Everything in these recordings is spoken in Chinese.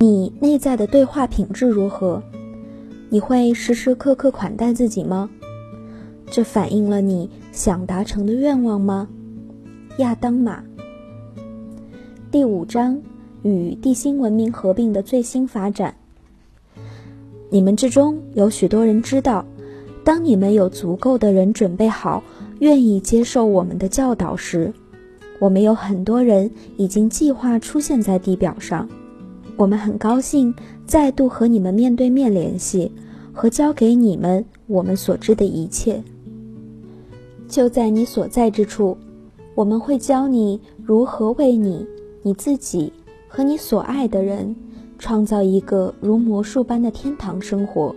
你内在的对话品质如何？你会时时刻刻款待自己吗？这反映了你想达成的愿望吗？亚当马。第五章与地心文明合并的最新发展。你们之中有许多人知道，当你们有足够的人准备好，愿意接受我们的教导时，我们有很多人已经计划出现在地表上。我们很高兴再度和你们面对面联系，和教给你们我们所知的一切。就在你所在之处，我们会教你如何为你、你自己和你所爱的人创造一个如魔术般的天堂生活。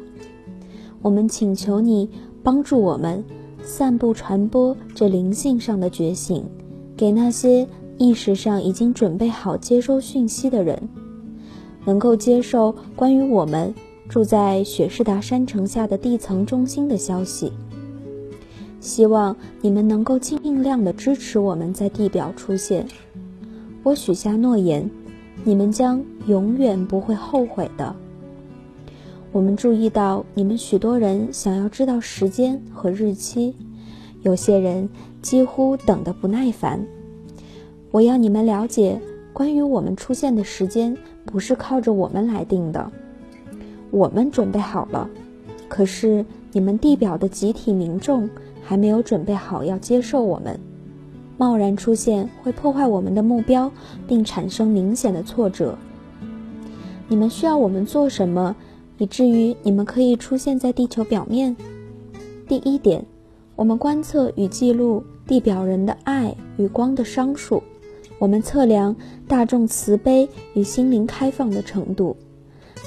我们请求你帮助我们散布、传播这灵性上的觉醒，给那些意识上已经准备好接收讯息的人，能够接受关于我们住在雪士达山城下的地层中心的消息。希望你们能够尽量的支持我们在地表出现。我许下诺言，你们将永远不会后悔的。我们注意到你们许多人想要知道时间和日期，有些人几乎等得不耐烦。我要你们了解，关于我们出现的时间不是靠着我们来定的。我们准备好了，可是你们地表的集体民众。还没有准备好要接受我们，贸然出现会破坏我们的目标，并产生明显的挫折。你们需要我们做什么，以至于你们可以出现在地球表面？第一点，我们观测与记录地表人的爱与光的商数，我们测量大众慈悲与心灵开放的程度。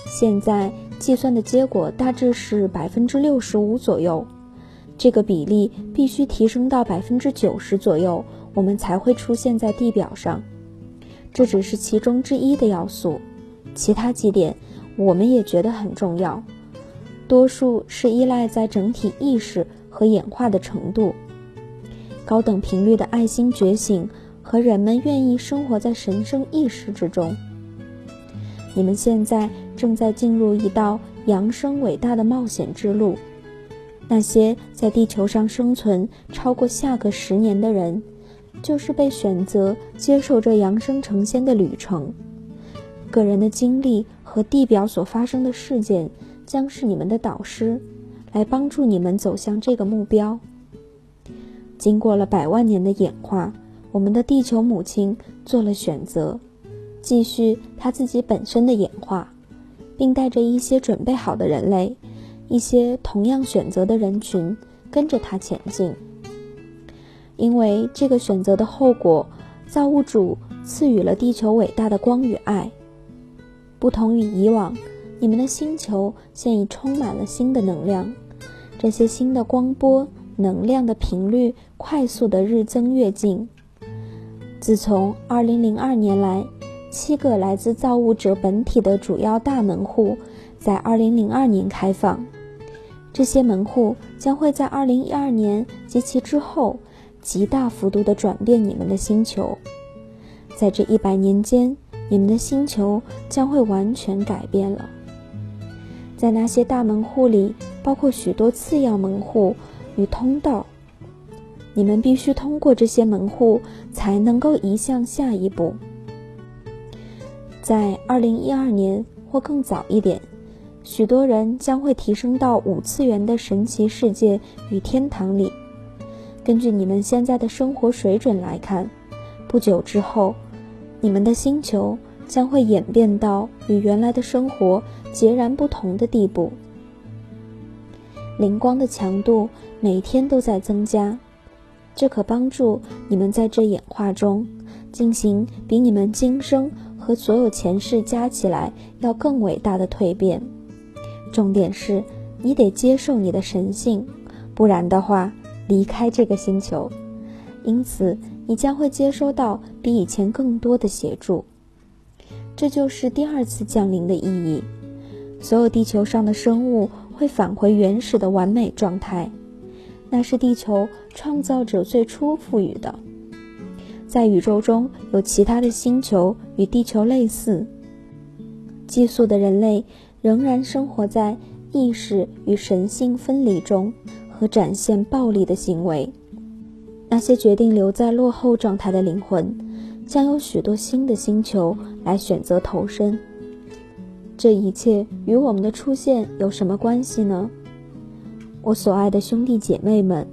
现在计算的结果大致是百分之六十五左右。这个比例必须提升到百分之九十左右，我们才会出现在地表上。这只是其中之一的要素，其他几点我们也觉得很重要。多数是依赖在整体意识和演化的程度、高等频率的爱心觉醒和人们愿意生活在神圣意识之中。你们现在正在进入一道扬升伟大的冒险之路。那些在地球上生存超过下个十年的人，就是被选择接受这扬升成仙的旅程。个人的经历和地表所发生的事件，将是你们的导师，来帮助你们走向这个目标。经过了百万年的演化，我们的地球母亲做了选择，继续她自己本身的演化，并带着一些准备好的人类。一些同样选择的人群跟着他前进，因为这个选择的后果，造物主赐予了地球伟大的光与爱。不同于以往，你们的星球现已充满了新的能量，这些新的光波能量的频率快速的日增月进。自从2002年来，七个来自造物者本体的主要大门户在2002年开放。这些门户将会在二零一二年及其之后极大幅度的转变你们的星球。在这一百年间，你们的星球将会完全改变了。在那些大门户里，包括许多次要门户与通道。你们必须通过这些门户，才能够移向下一步。在二零一二年或更早一点。许多人将会提升到五次元的神奇世界与天堂里。根据你们现在的生活水准来看，不久之后，你们的星球将会演变到与原来的生活截然不同的地步。灵光的强度每天都在增加，这可帮助你们在这演化中进行比你们今生和所有前世加起来要更伟大的蜕变。重点是，你得接受你的神性，不然的话，离开这个星球。因此，你将会接收到比以前更多的协助。这就是第二次降临的意义。所有地球上的生物会返回原始的完美状态，那是地球创造者最初赋予的。在宇宙中有其他的星球与地球类似。寄宿的人类仍然生活在意识与神性分离中，和展现暴力的行为。那些决定留在落后状态的灵魂，将有许多新的星球来选择投身。这一切与我们的出现有什么关系呢？我所爱的兄弟姐妹们，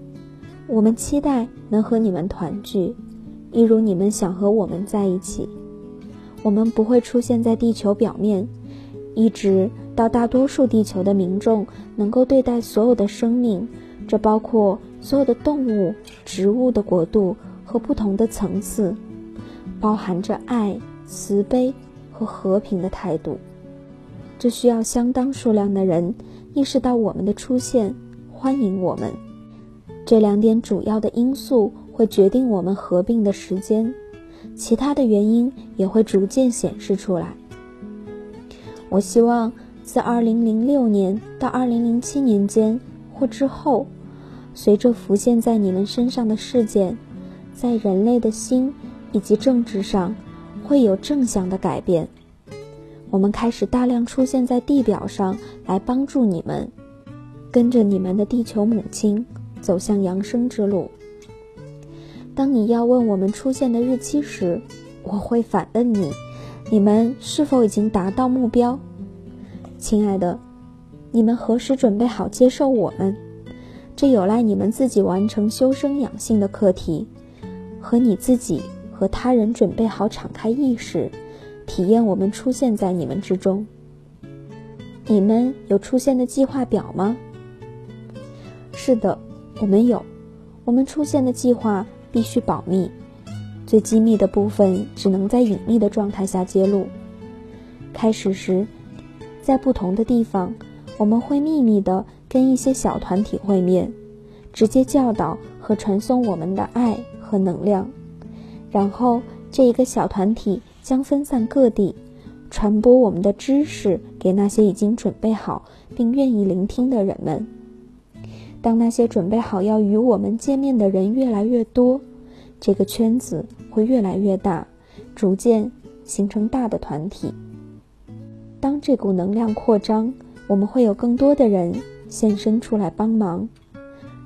我们期待能和你们团聚，一如你们想和我们在一起。我们不会出现在地球表面，一直到大多数地球的民众能够对待所有的生命，这包括所有的动物、植物的国度和不同的层次，包含着爱、慈悲和和平的态度。这需要相当数量的人意识到我们的出现，欢迎我们。这两点主要的因素会决定我们合并的时间。其他的原因也会逐渐显示出来。我希望自2006年到2007年间或之后，随着浮现在你们身上的事件，在人类的心以及政治上会有正向的改变。我们开始大量出现在地表上来帮助你们，跟着你们的地球母亲走向扬升之路。当你要问我们出现的日期时，我会反问你：你们是否已经达到目标？亲爱的，你们何时准备好接受我们？这有赖你们自己完成修身养性的课题，和你自己和他人准备好敞开意识，体验我们出现在你们之中。你们有出现的计划表吗？是的，我们有。我们出现的计划。必须保密，最机密的部分只能在隐秘的状态下揭露。开始时，在不同的地方，我们会秘密地跟一些小团体会面，直接教导和传送我们的爱和能量。然后，这一个小团体将分散各地，传播我们的知识给那些已经准备好并愿意聆听的人们。当那些准备好要与我们见面的人越来越多，这个圈子会越来越大，逐渐形成大的团体。当这股能量扩张，我们会有更多的人现身出来帮忙。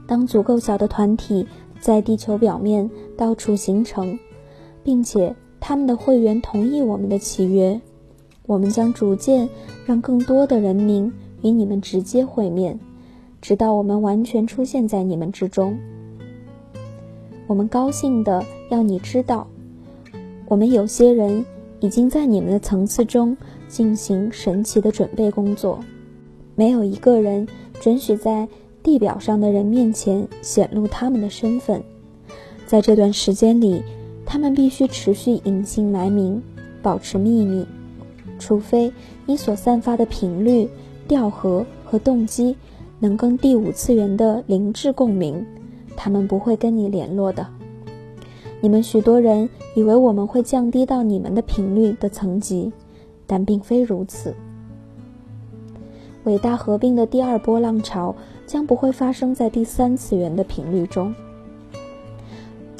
当足够小的团体在地球表面到处形成，并且他们的会员同意我们的契约，我们将逐渐让更多的人民与你们直接会面。直到我们完全出现在你们之中，我们高兴的要你知道，我们有些人已经在你们的层次中进行神奇的准备工作。没有一个人准许在地表上的人面前显露他们的身份，在这段时间里，他们必须持续隐姓埋名，保持秘密，除非你所散发的频率、调和和动机。能跟第五次元的灵智共鸣，他们不会跟你联络的。你们许多人以为我们会降低到你们的频率的层级，但并非如此。伟大合并的第二波浪潮将不会发生在第三次元的频率中。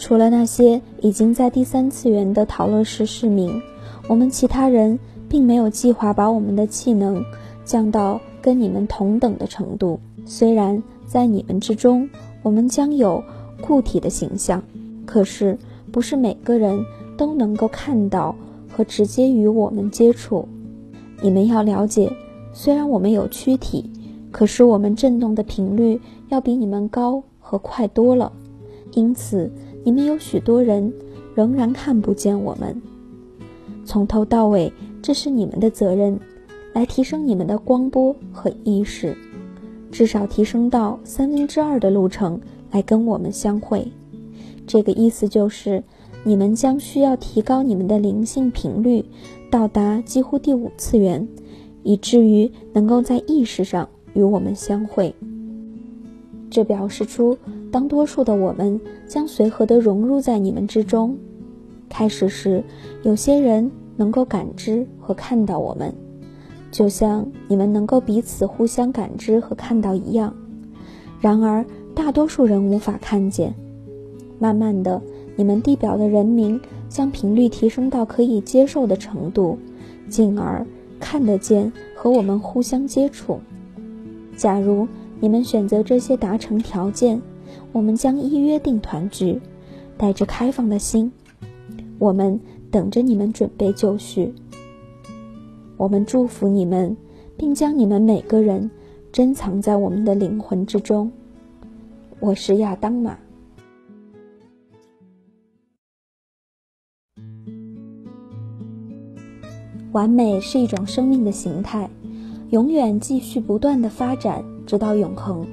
除了那些已经在第三次元的讨论时市民，我们其他人并没有计划把我们的气能降到。跟你们同等的程度，虽然在你们之中，我们将有固体的形象，可是不是每个人都能够看到和直接与我们接触。你们要了解，虽然我们有躯体，可是我们震动的频率要比你们高和快多了，因此你们有许多人仍然看不见我们。从头到尾，这是你们的责任。来提升你们的光波和意识，至少提升到三分之二的路程来跟我们相会。这个意思就是，你们将需要提高你们的灵性频率，到达几乎第五次元，以至于能够在意识上与我们相会。这表示出，当多数的我们将随和地融入在你们之中。开始时，有些人能够感知和看到我们。就像你们能够彼此互相感知和看到一样，然而大多数人无法看见。慢慢的，你们地表的人民将频率提升到可以接受的程度，进而看得见和我们互相接触。假如你们选择这些达成条件，我们将依约定团聚，带着开放的心，我们等着你们准备就绪。我们祝福你们，并将你们每个人珍藏在我们的灵魂之中。我是亚当玛。完美是一种生命的形态，永远继续不断的发展，直到永恒。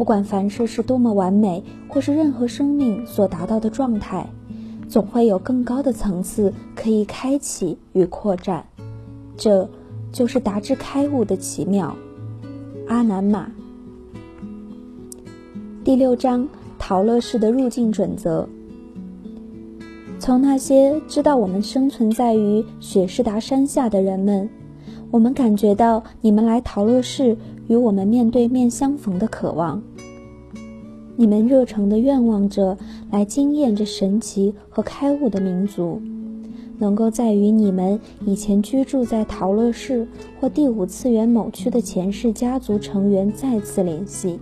不管凡事是多么完美，或是任何生命所达到的状态，总会有更高的层次可以开启与扩展。这就是达至开悟的奇妙。阿南玛第六章陶乐士的入境准则。从那些知道我们生存在于雪士达山下的人们，我们感觉到你们来陶乐士与我们面对面相逢的渴望。你们热诚地愿望着来惊艳这神奇和开悟的民族。能够在与你们以前居住在陶乐市或第五次元某区的前世家族成员再次联系。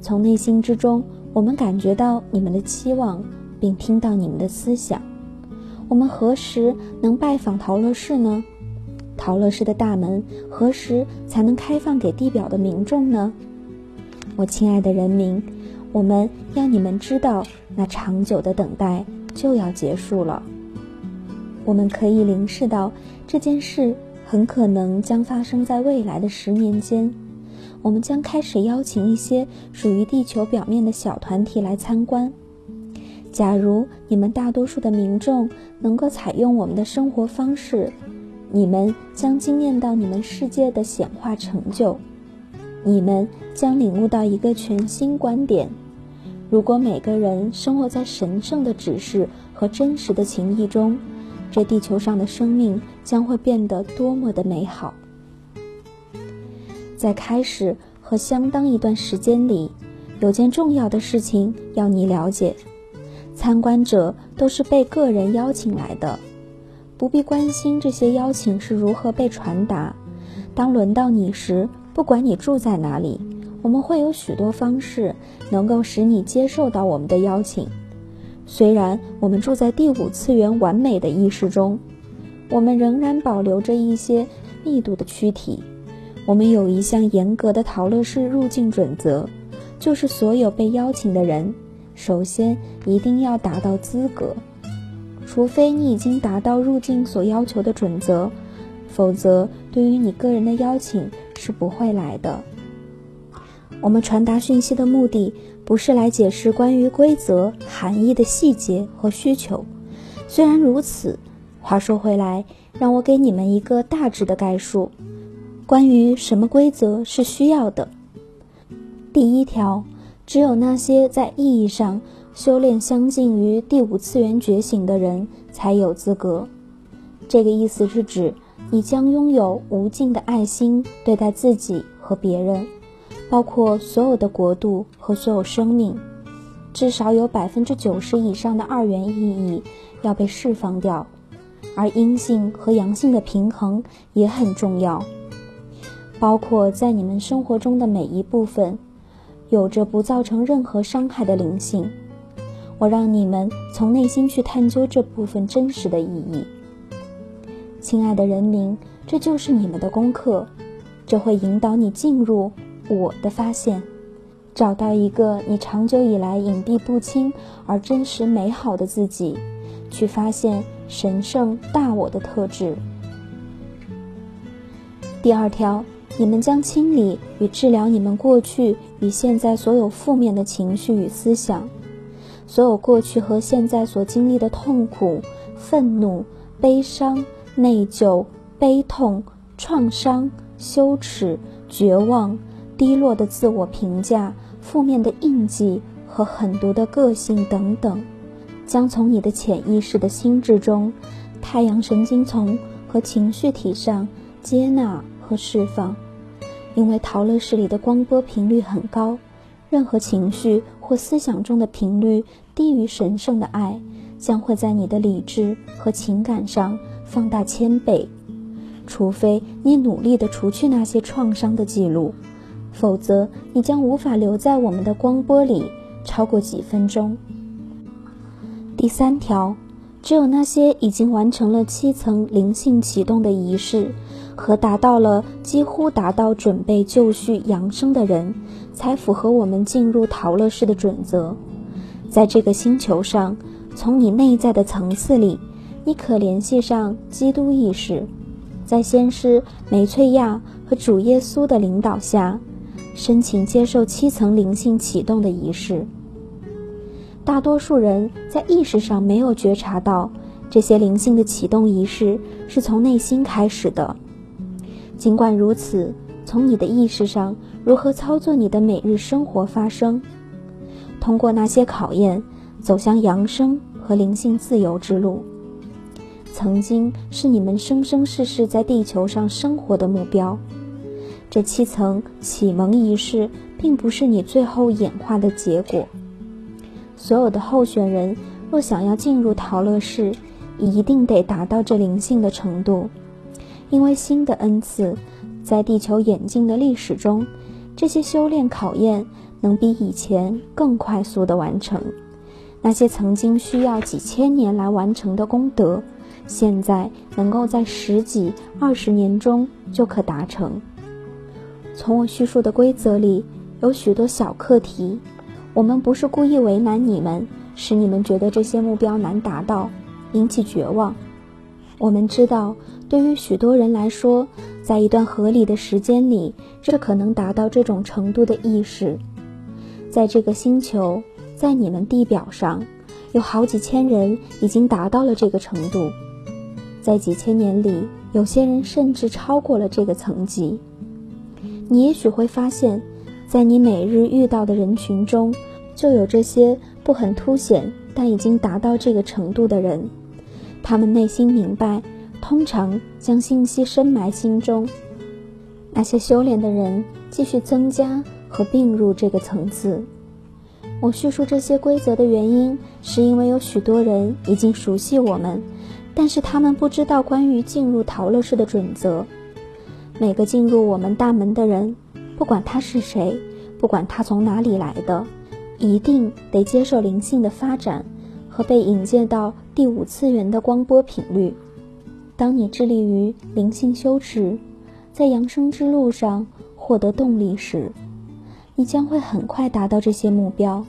从内心之中，我们感觉到你们的期望，并听到你们的思想。我们何时能拜访陶乐市呢？陶乐市的大门何时才能开放给地表的民众呢？我亲爱的人民，我们要你们知道，那长久的等待就要结束了。我们可以凝视到这件事很可能将发生在未来的十年间。我们将开始邀请一些属于地球表面的小团体来参观。假如你们大多数的民众能够采用我们的生活方式，你们将惊艳到你们世界的显化成就。你们将领悟到一个全新观点：如果每个人生活在神圣的指示和真实的情谊中。这地球上的生命将会变得多么的美好！在开始和相当一段时间里，有件重要的事情要你了解：参观者都是被个人邀请来的，不必关心这些邀请是如何被传达。当轮到你时，不管你住在哪里，我们会有许多方式能够使你接受到我们的邀请。虽然我们住在第五次元完美的意识中，我们仍然保留着一些密度的躯体。我们有一项严格的陶乐式入境准则，就是所有被邀请的人，首先一定要达到资格。除非你已经达到入境所要求的准则，否则对于你个人的邀请是不会来的。我们传达讯息的目的。不是来解释关于规则含义的细节和需求。虽然如此，话说回来，让我给你们一个大致的概述：关于什么规则是需要的。第一条，只有那些在意义上修炼相近于第五次元觉醒的人才有资格。这个意思是指你将拥有无尽的爱心对待自己和别人。包括所有的国度和所有生命，至少有百分之九十以上的二元意义要被释放掉，而阴性和阳性的平衡也很重要。包括在你们生活中的每一部分，有着不造成任何伤害的灵性。我让你们从内心去探究这部分真实的意义。亲爱的人民，这就是你们的功课，这会引导你进入。我的发现，找到一个你长久以来隐蔽不清而真实美好的自己，去发现神圣大我的特质。第二条，你们将清理与治疗你们过去与现在所有负面的情绪与思想，所有过去和现在所经历的痛苦、愤怒、悲伤、内疚、悲痛、创伤、羞耻、绝望。低落的自我评价、负面的印记和狠毒的个性等等，将从你的潜意识的心智中、太阳神经丛和情绪体上接纳和释放。因为陶乐室里的光波频率很高，任何情绪或思想中的频率低于神圣的爱，将会在你的理智和情感上放大千倍。除非你努力地除去那些创伤的记录，否则你将无法留在我们的光波里超过几分钟。第三条，只有那些已经完成了七层灵性启动的仪式和达到了几乎达到准备就绪扬升的人，才符合我们进入陶乐式的准则。在这个星球上，从你内在的层次里，你可联系上基督意识。在先师梅翠亚和主耶稣的领导下，申请接受七层灵性启动的仪式。大多数人在意识上没有觉察到这些灵性的启动仪式是从内心开始的。尽管如此，从你的意识上如何操作你的每日生活发生，通过那些考验，走向扬升和灵性自由之路。曾经是你们生生世世在地球上生活的目标。这七层启蒙仪式并不是你最后演化的结果。所有的候选人若想要进入陶乐室，一定得达到这灵性的程度。因为新的恩赐在地球演进的历史中，这些修炼考验能比以前更快速地完成。那些曾经需要几千年来完成的功德。现在能够在十几、二十年中就可达成。从我叙述的规则里有许多小课题，我们不是故意为难你们，使你们觉得这些目标难达到，引起绝望。我们知道，对于许多人来说，在一段合理的时间里，这可能达到这种程度的意识。在这个星球，在你们地表上，有好几千人已经达到了这个程度。在几千年里，有些人甚至超过了这个层级。你也许会发现，在你每日遇到的人群中，就有这些不很凸显但已经达到这个程度的人。他们内心明白，通常将信息深埋心中。那些修炼的人继续增加和并入这个层次。我叙述这些规则的原因，是因为有许多人已经熟悉我们。但是他们不知道关于进入陶乐室的准则。每个进入我们大门的人，不管他是谁，不管他从哪里来的，一定得接受灵性的发展和被引荐到第五次元的光波频率。当你致力于灵性修持，在扬升之路上获得动力时，你将会很快达到这些目标。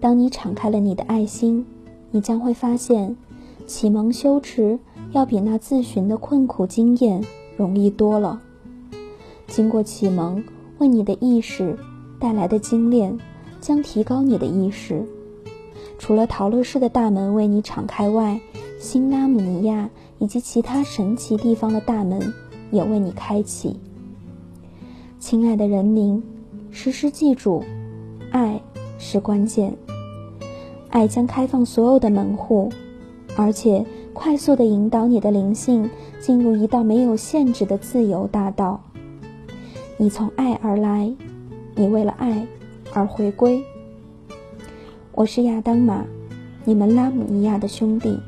当你敞开了你的爱心，你将会发现。启蒙修持要比那自寻的困苦经验容易多了。经过启蒙为你的意识带来的精炼，将提高你的意识。除了陶乐士的大门为你敞开外，新拉姆尼亚以及其他神奇地方的大门也为你开启。亲爱的人民，时时记住，爱是关键。爱将开放所有的门户。而且快速地引导你的灵性进入一道没有限制的自由大道。你从爱而来，你为了爱而回归。我是亚当玛，你们拉姆尼亚的兄弟。